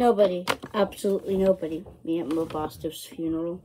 Nobody. Absolutely nobody. Me at Mobostov's funeral.